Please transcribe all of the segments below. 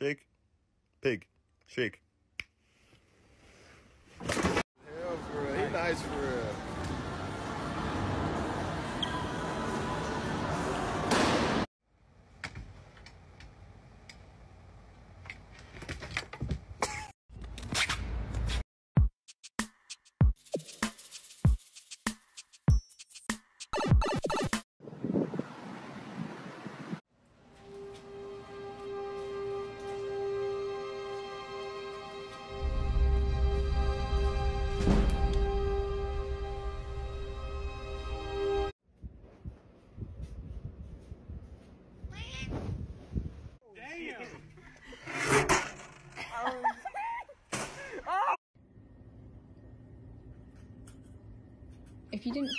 Shake. Pig. Shake. If you didn't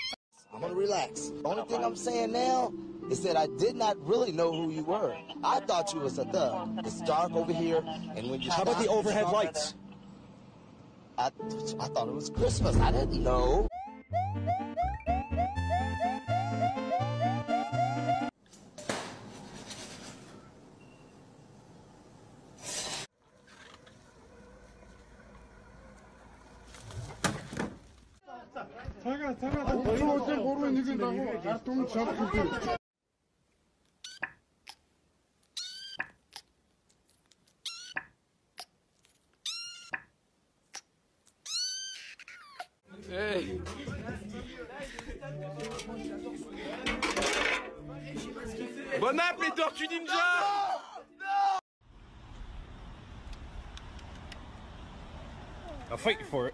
I'm gonna relax. The only thing I'm saying now is that I did not really know who you were. I thought you was a thug. It's dark over here, and when you How about the overhead lights? I, I thought it was Christmas. I didn't know. Bon app, les Tortues Ninja I'll fight you for it.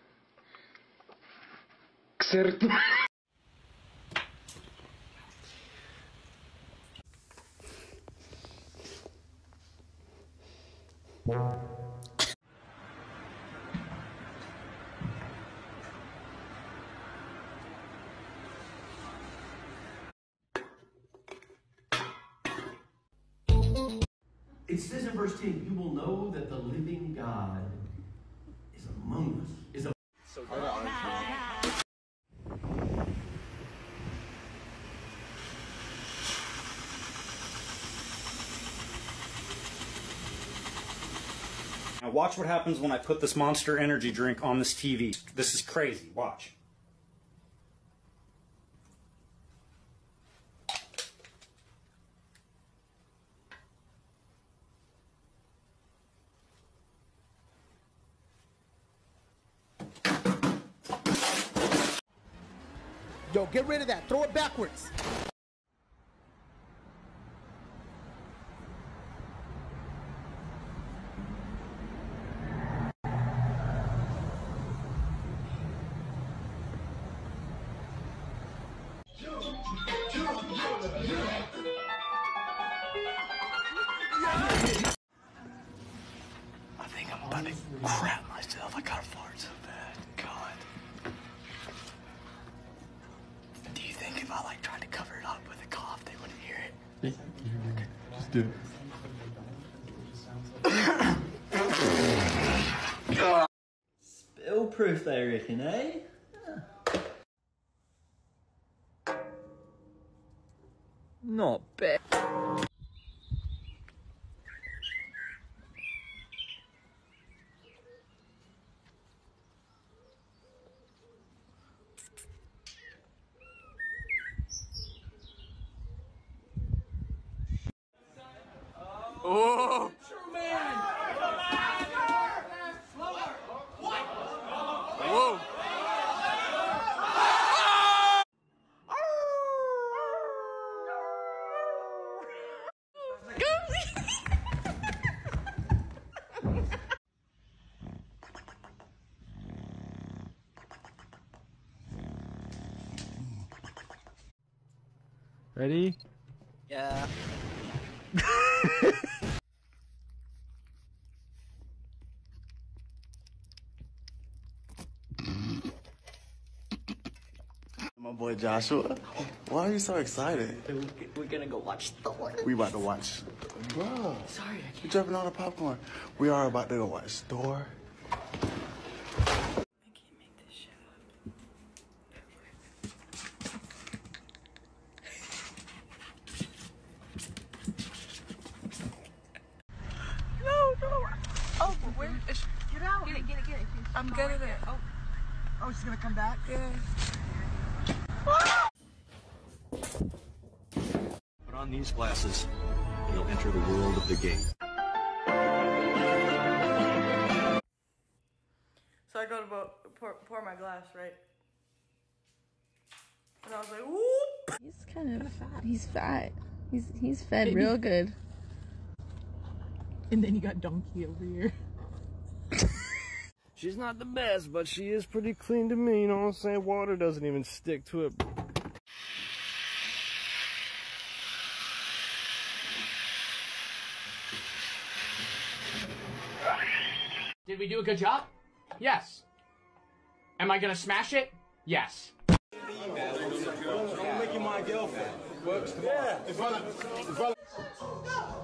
It says in verse 10, you will know that the living God is among us. Is a Now watch what happens when I put this Monster Energy drink on this TV. This is crazy. Watch. Yo, get rid of that. Throw it backwards. I think I'm about to crap myself. I got a fart so bad. God. Do you think if I like tried to cover it up with a cough, they wouldn't hear it? Just do it. Spill proof, I reckon, eh? Not bad. Oh! Whoa! Ready? Yeah. My boy Joshua. Why are you so excited? We're gonna go watch Thor. We about to watch. Bro. Sorry, I You dropping all the popcorn. We are about to go watch Thor. No, no. Oh, where is she? Get out. Get it, get it, get it. I'm getting it. Oh. Oh, she's gonna come back? Yeah. Put on these glasses, and you'll enter the world of the game. So I go to pour, pour my glass, right? And I was like, whoop! He's kind of fat. He's fat. He's he's fed real good. And then you got donkey over here. She's not the best, but she is pretty clean to me, you know what I'm saying? Water doesn't even stick to it. Did we do a good job? Yes. Am I gonna smash it? Yes. Don't make you my girlfriend. Works tomorrow. Yeah.